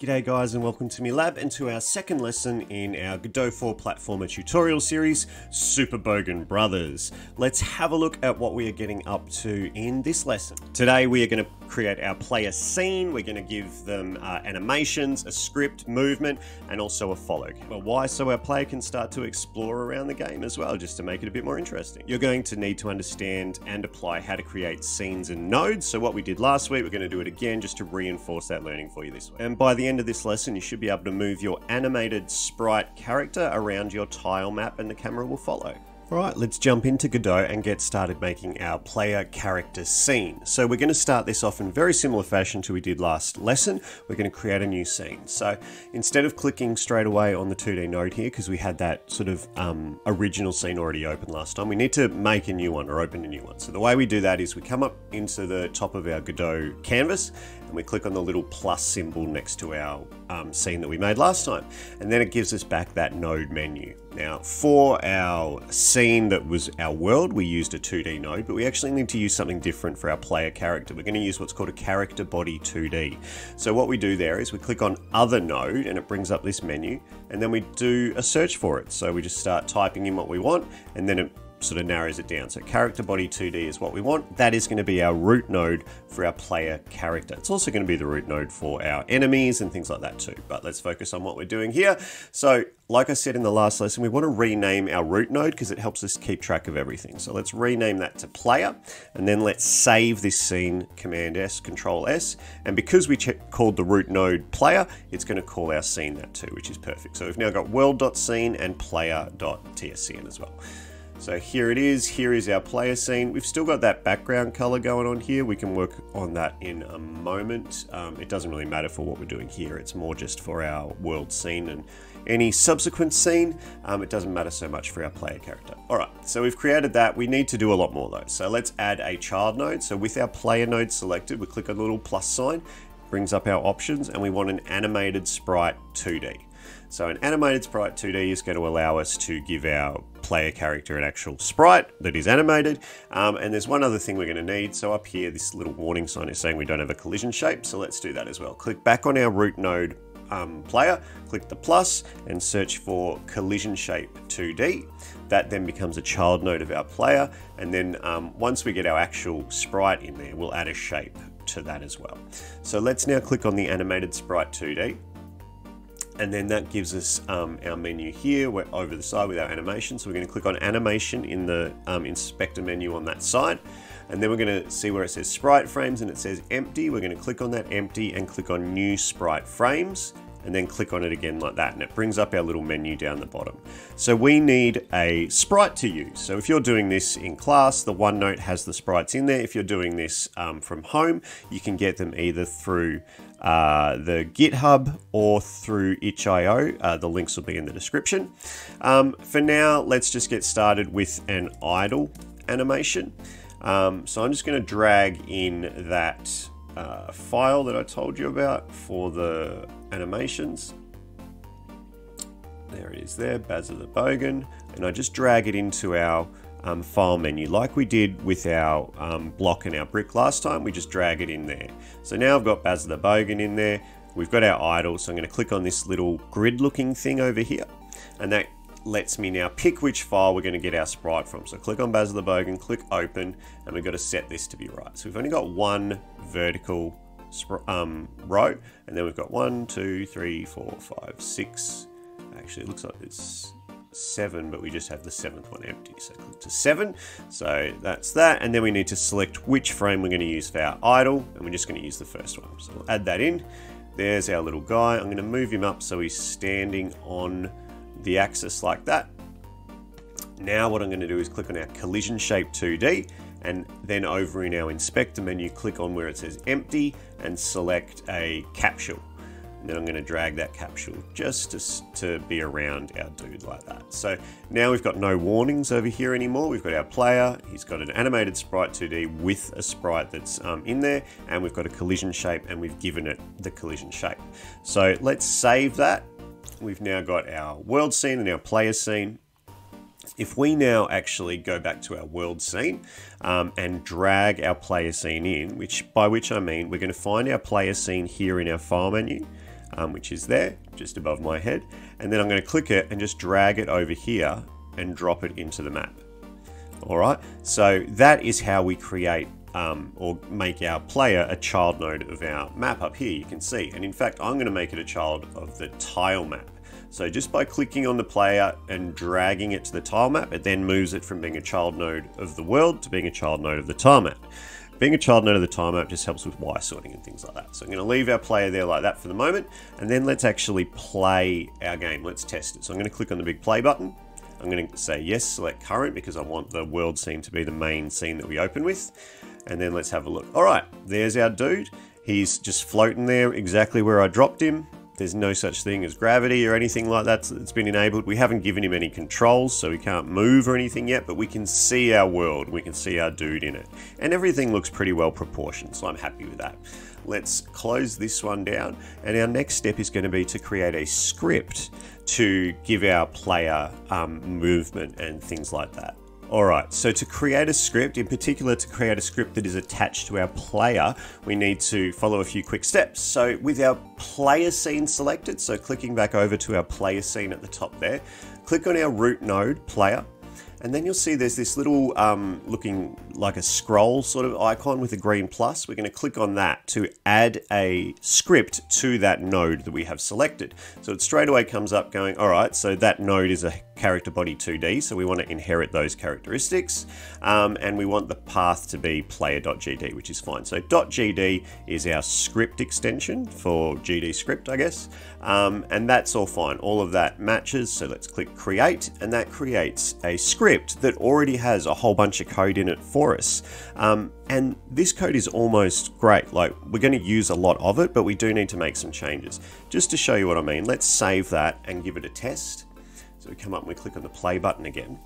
G'day guys and welcome to my lab and to our second lesson in our Godot 4 platformer tutorial series, Super Bogan Brothers. Let's have a look at what we are getting up to in this lesson. Today we are going to create our player scene, we're going to give them uh, animations, a script, movement, and also a follow. Well, why? So our player can start to explore around the game as well, just to make it a bit more interesting. You're going to need to understand and apply how to create scenes and nodes. So what we did last week, we're going to do it again just to reinforce that learning for you this week. And by the end of this lesson, you should be able to move your animated sprite character around your tile map and the camera will follow. Alright, let's jump into Godot and get started making our player character scene. So we're going to start this off in very similar fashion to we did last lesson. We're going to create a new scene. So instead of clicking straight away on the 2D node here, because we had that sort of um, original scene already open last time, we need to make a new one or open a new one. So the way we do that is we come up into the top of our Godot canvas and we click on the little plus symbol next to our um, scene that we made last time. And then it gives us back that node menu. Now for our scene that was our world, we used a 2D node, but we actually need to use something different for our player character. We're gonna use what's called a character body 2D. So what we do there is we click on other node and it brings up this menu and then we do a search for it. So we just start typing in what we want and then it sort of narrows it down. So character body 2D is what we want. That is going to be our root node for our player character. It's also going to be the root node for our enemies and things like that too. But let's focus on what we're doing here. So like I said in the last lesson, we want to rename our root node because it helps us keep track of everything. So let's rename that to player and then let's save this scene Command S, Control S. And because we called the root node player, it's going to call our scene that too, which is perfect. So we've now got world.scene and player.tscn as well. So here it is, here is our player scene. We've still got that background color going on here. We can work on that in a moment. Um, it doesn't really matter for what we're doing here. It's more just for our world scene and any subsequent scene, um, it doesn't matter so much for our player character. All right, so we've created that. We need to do a lot more though. So let's add a child node. So with our player node selected, we click on the little plus sign, brings up our options, and we want an animated sprite 2D. So an animated sprite 2D is going to allow us to give our player character an actual sprite that is animated. Um, and there's one other thing we're going to need. So up here, this little warning sign is saying we don't have a collision shape. So let's do that as well. Click back on our root node um, player, click the plus and search for collision shape 2D. That then becomes a child node of our player. And then um, once we get our actual sprite in there, we'll add a shape to that as well. So let's now click on the animated sprite 2D and then that gives us um, our menu here. We're over the side with our animation. So we're going to click on animation in the um, inspector menu on that side. And then we're going to see where it says sprite frames and it says empty. We're going to click on that empty and click on new sprite frames and then click on it again like that and it brings up our little menu down the bottom. So we need a sprite to use. So if you're doing this in class, the OneNote has the sprites in there. If you're doing this um, from home, you can get them either through uh, the GitHub or through itch.io. Uh, the links will be in the description. Um, for now, let's just get started with an idle animation. Um, so I'm just going to drag in that uh, file that I told you about for the animations. There it is there, Baz the Bogan. And I just drag it into our um, file menu like we did with our um, block and our brick last time. We just drag it in there. So now I've got Baz the Bogan in there. We've got our idle. So I'm going to click on this little grid looking thing over here. And that lets me now pick which file we're going to get our sprite from. So click on Baz the Bogan, click open, and we've got to set this to be right. So we've only got one vertical um, row, and then we've got one, two, three, four, five, six. Actually, it looks like it's seven, but we just have the seventh one empty. So click to seven. So that's that. And then we need to select which frame we're going to use for our idle, and we're just going to use the first one. So we'll add that in. There's our little guy. I'm going to move him up so he's standing on the axis like that. Now what I'm going to do is click on our collision shape 2D and then over in our inspector menu click on where it says empty and select a capsule. And then I'm going to drag that capsule just to, to be around our dude like that. So now we've got no warnings over here anymore. We've got our player. He's got an animated sprite 2D with a sprite that's um, in there. And we've got a collision shape and we've given it the collision shape. So let's save that we've now got our world scene and our player scene. If we now actually go back to our world scene um, and drag our player scene in, which by which I mean we're going to find our player scene here in our file menu. um, which is there, just above my head. And then I'm going to click it and just drag it over here and drop it into the map. All right, so that is how we create um, or make our player a child node of our map up here, you can see. And in fact, I'm going to make it a child of the tile map. So just by clicking on the player and dragging it to the tile map, it then moves it from being a child node of the world to being a child node of the tile map. Being a child node of the tile map just helps with Y sorting and things like that. So I'm going to leave our player there like that for the moment, and then let's actually play our game. Let's test it. So I'm going to click on the big play button. I'm going to say yes, select current, because I want the world scene to be the main scene that we open with. And then let's have a look. All right, there's our dude. He's just floating there exactly where I dropped him. There's no such thing as gravity or anything like that that's been enabled. We haven't given him any controls, so he can't move or anything yet, but we can see our world. We can see our dude in it. And everything looks pretty well proportioned, so I'm happy with that. Let's close this one down. And our next step is going to be to create a script to give our player um, movement and things like that. Alright, so to create a script, in particular to create a script that is attached to our player, we need to follow a few quick steps. So with our player scene selected, so clicking back over to our player scene at the top there, click on our root node, player, and then you'll see there's this little um, looking like a scroll sort of icon with a green plus. We're going to click on that to add a script to that node that we have selected. So it straight away comes up going, all right, so that node is a character body 2D, so we want to inherit those characteristics, um, and we want the path to be player.gd, which is fine. So .gd is our script extension for GD script, I guess, um, and that's all fine. All of that matches, so let's click create, and that creates a script that already has a whole bunch of code in it for us. Um, and this code is almost great. Like we're going to use a lot of it, but we do need to make some changes. Just to show you what I mean, let's save that and give it a test. We come up and we click on the play button again.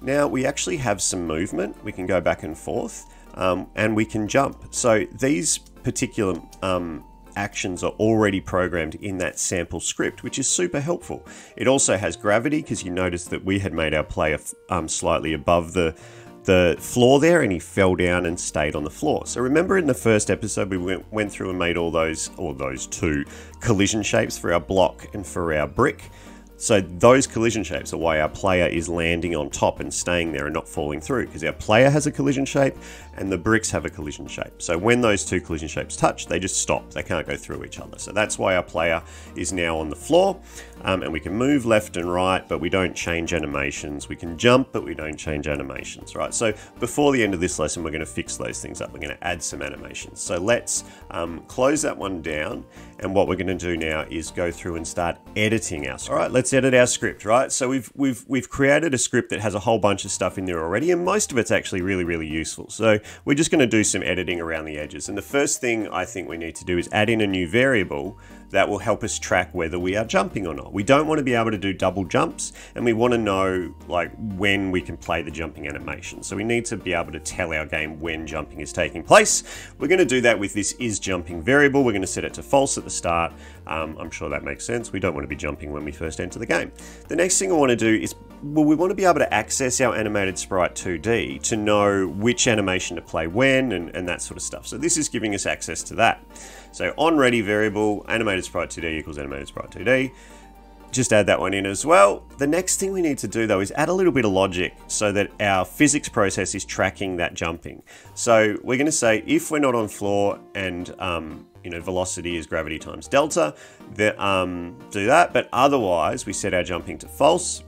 Now we actually have some movement. We can go back and forth um, and we can jump. So these particular um, actions are already programmed in that sample script, which is super helpful. It also has gravity because you notice that we had made our player um, slightly above the the floor there and he fell down and stayed on the floor. So remember in the first episode we went, went through and made all those, or those two collision shapes for our block and for our brick. So those collision shapes are why our player is landing on top and staying there and not falling through because our player has a collision shape and the bricks have a collision shape. So when those two collision shapes touch, they just stop. They can't go through each other. So that's why our player is now on the floor um, and we can move left and right, but we don't change animations. We can jump, but we don't change animations, right? So before the end of this lesson, we're going to fix those things up. We're going to add some animations. So let's um, close that one down. And what we're going to do now is go through and start editing our script. All right, let's edit our script, right? So we've, we've, we've created a script that has a whole bunch of stuff in there already, and most of it's actually really, really useful. So we're just going to do some editing around the edges. And the first thing I think we need to do is add in a new variable that will help us track whether we are jumping or not. We don't want to be able to do double jumps and we want to know like when we can play the jumping animation. So we need to be able to tell our game when jumping is taking place. We're going to do that with this is jumping variable. We're going to set it to false at the start. Um, I'm sure that makes sense. We don't want to be jumping when we first enter the game. The next thing I want to do is well, we want to be able to access our animated sprite 2D to know which animation to play when and, and that sort of stuff. So this is giving us access to that. So on ready variable, animated sprite 2D equals animated sprite 2D. Just add that one in as well. The next thing we need to do though is add a little bit of logic so that our physics process is tracking that jumping. So we're going to say if we're not on floor and um, you know velocity is gravity times delta, that, um, do that. But otherwise, we set our jumping to false.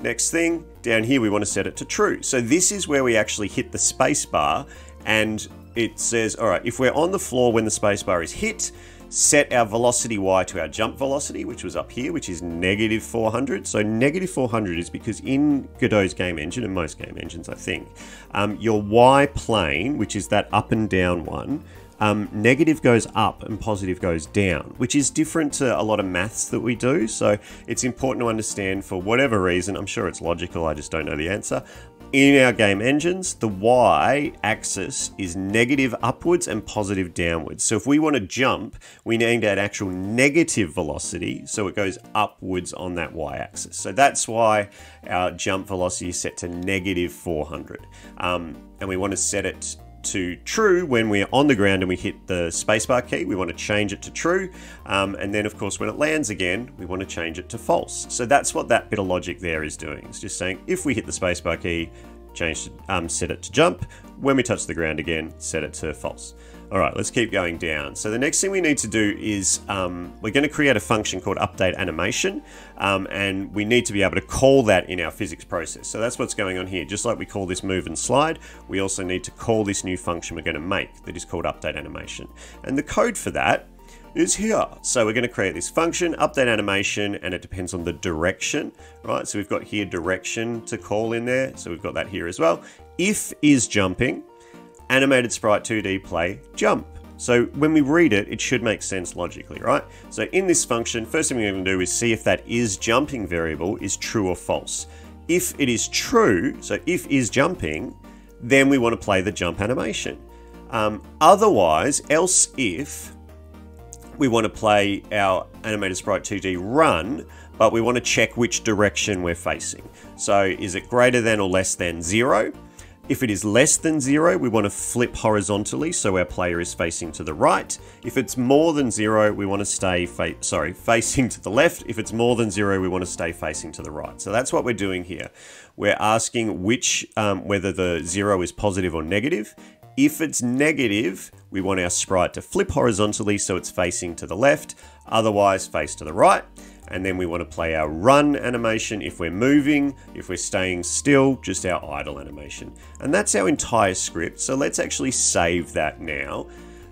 Next thing, down here we want to set it to true. So this is where we actually hit the space bar and it says, all right, if we're on the floor when the spacebar is hit, set our velocity y to our jump velocity, which was up here, which is negative 400. So negative 400 is because in Godot's game engine, and most game engines, I think, um, your y plane, which is that up and down one, um, negative goes up and positive goes down, which is different to a lot of maths that we do. So it's important to understand for whatever reason, I'm sure it's logical, I just don't know the answer. In our game engines, the y axis is negative upwards and positive downwards. So if we want to jump, we need an actual negative velocity, so it goes upwards on that y axis. So that's why our jump velocity is set to negative 400. Um, and we want to set it to true when we're on the ground and we hit the spacebar key. We want to change it to true. Um, and then, of course, when it lands again, we want to change it to false. So that's what that bit of logic there is doing. It's just saying if we hit the spacebar key, change, um, set it to jump. When we touch the ground again, set it to false. All right, let's keep going down. So the next thing we need to do is um, we're going to create a function called update animation, um, and we need to be able to call that in our physics process. So that's what's going on here. Just like we call this move and slide, we also need to call this new function we're going to make that is called update animation. And the code for that is here. So we're going to create this function, update animation, and it depends on the direction, right? So we've got here direction to call in there. So we've got that here as well. If is jumping, animated sprite 2D play jump. So when we read it, it should make sense logically, right? So in this function, first thing we're going to do is see if that is jumping variable is true or false. If it is true, so if is jumping, then we want to play the jump animation. Um, otherwise, else if we want to play our animated sprite 2D run, but we want to check which direction we're facing. So is it greater than or less than zero? If it is less than zero, we want to flip horizontally so our player is facing to the right. If it's more than zero, we want to stay fa sorry facing to the left. If it's more than zero, we want to stay facing to the right. So that's what we're doing here. We're asking which um, whether the zero is positive or negative. If it's negative, we want our sprite to flip horizontally so it's facing to the left, otherwise face to the right and then we want to play our run animation if we're moving, if we're staying still, just our idle animation. And that's our entire script, so let's actually save that now.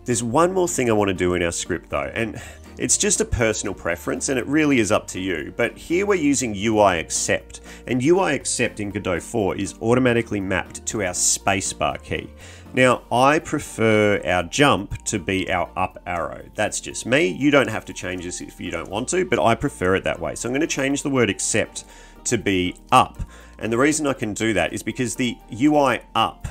There's one more thing I want to do in our script though, and it's just a personal preference and it really is up to you, but here we're using UI accept, and UI accept in Godot 4 is automatically mapped to our spacebar key. Now, I prefer our jump to be our up arrow. That's just me. You don't have to change this if you don't want to, but I prefer it that way. So I'm going to change the word accept to be up. And the reason I can do that is because the UI up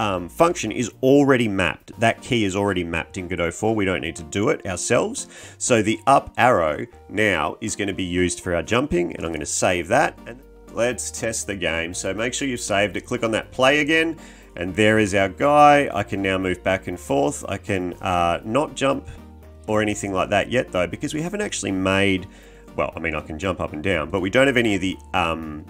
um, function is already mapped. That key is already mapped in Godot 4. We don't need to do it ourselves. So the up arrow now is going to be used for our jumping, and I'm going to save that. And let's test the game. So make sure you've saved it. Click on that play again. And there is our guy. I can now move back and forth. I can uh, not jump or anything like that yet though, because we haven't actually made, well, I mean, I can jump up and down, but we don't have any of the, um,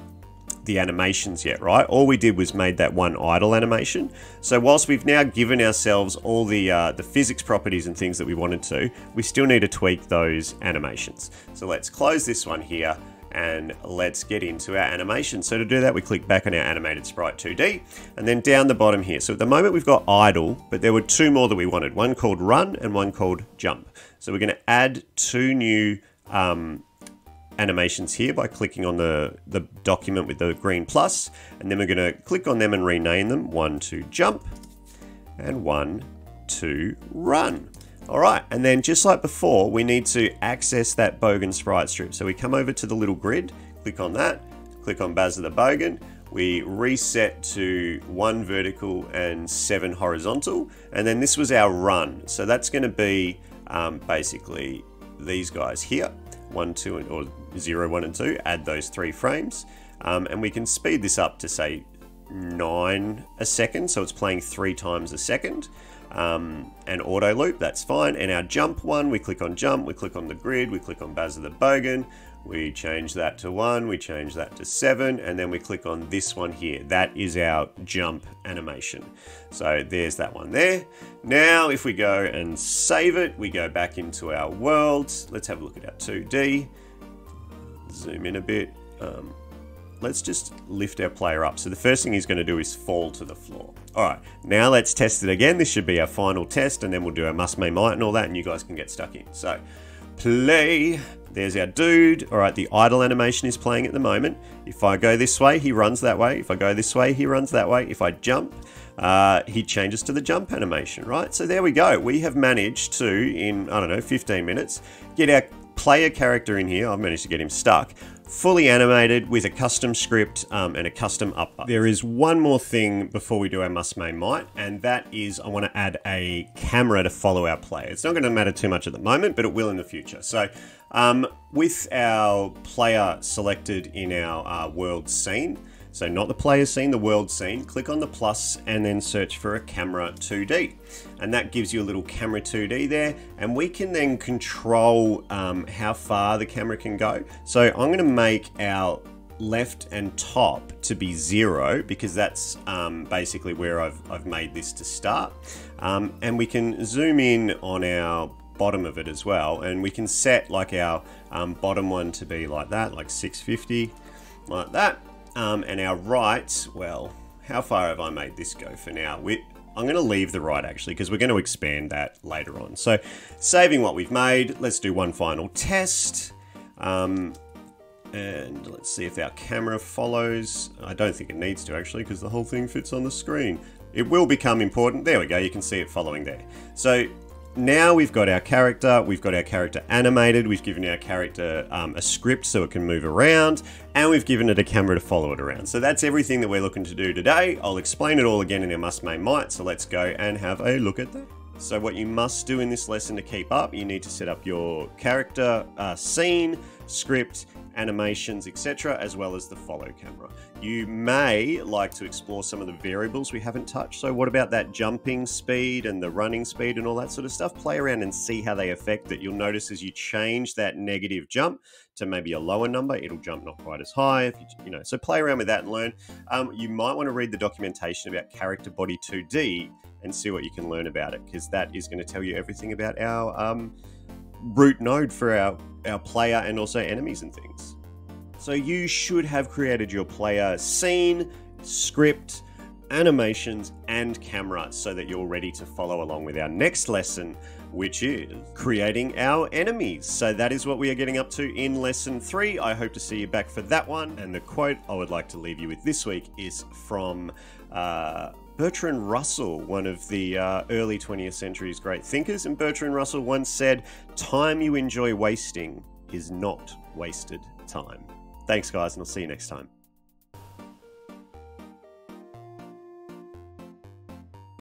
the animations yet, right? All we did was made that one idle animation. So whilst we've now given ourselves all the, uh, the physics properties and things that we wanted to, we still need to tweak those animations. So let's close this one here and let's get into our animation. So to do that, we click back on our animated sprite 2D and then down the bottom here. So at the moment we've got idle, but there were two more that we wanted, one called run and one called jump. So we're gonna add two new um, animations here by clicking on the, the document with the green plus, and then we're gonna click on them and rename them, one to jump and one to run. All right, and then just like before, we need to access that Bogan sprite strip. So we come over to the little grid, click on that, click on Baz of the Bogan, we reset to one vertical and seven horizontal, and then this was our run. So that's gonna be um, basically these guys here, one, two, and, or zero, one, and two, add those three frames. Um, and we can speed this up to say nine a second, so it's playing three times a second um, and auto loop, that's fine. And our jump one, we click on jump, we click on the grid, we click on Baz of the Bogan, we change that to one, we change that to seven, and then we click on this one here. That is our jump animation. So there's that one there. Now, if we go and save it, we go back into our world. Let's have a look at our 2D. Zoom in a bit. Um, let's just lift our player up. So the first thing he's going to do is fall to the floor. All right, now let's test it again. This should be our final test, and then we'll do our must, may, might, and all that, and you guys can get stuck in. So, play. There's our dude. All right, the idle animation is playing at the moment. If I go this way, he runs that way. If I go this way, he runs that way. If I jump, uh, he changes to the jump animation, right? So there we go. We have managed to, in, I don't know, 15 minutes, get our player character in here. I've managed to get him stuck fully animated with a custom script um, and a custom up. There is one more thing before we do our must may might, and that is I want to add a camera to follow our player. It's not going to matter too much at the moment, but it will in the future. So um, with our player selected in our uh, world scene, So not the player scene, the world scene. Click on the plus and then search for a camera 2D. And that gives you a little camera 2D there. And we can then control um, how far the camera can go. So I'm gonna make our left and top to be zero because that's um, basically where I've, I've made this to start. Um, and we can zoom in on our bottom of it as well. And we can set like our um, bottom one to be like that, like 650, like that. Um, and our right, well, how far have I made this go for now? We, I'm going to leave the right actually because we're going to expand that later on. So saving what we've made, let's do one final test. Um, and let's see if our camera follows. I don't think it needs to actually because the whole thing fits on the screen. It will become important. There we go, you can see it following there. So now we've got our character, we've got our character animated, we've given our character um, a script so it can move around, and we've given it a camera to follow it around. So that's everything that we're looking to do today. I'll explain it all again in our must may might, so let's go and have a look at that. So what you must do in this lesson to keep up, you need to set up your character uh, scene, script, animations, etc., as well as the follow camera. You may like to explore some of the variables we haven't touched. So, what about that jumping speed and the running speed and all that sort of stuff? Play around and see how they affect it. You'll notice as you change that negative jump to maybe a lower number, it'll jump not quite as high. If you, you know, so play around with that and learn. Um, you might want to read the documentation about character body 2D and see what you can learn about it because that is going to tell you everything about our um, root node for our, our player and also enemies and things. So you should have created your player scene, script, animations, and camera so that you're ready to follow along with our next lesson, which is creating our enemies. So that is what we are getting up to in lesson three. I hope to see you back for that one. And the quote I would like to leave you with this week is from uh, Bertrand Russell, one of the uh, early 20th century's great thinkers. And Bertrand Russell once said, Time you enjoy wasting is not wasted time. Thanks, guys, and I'll see you next time.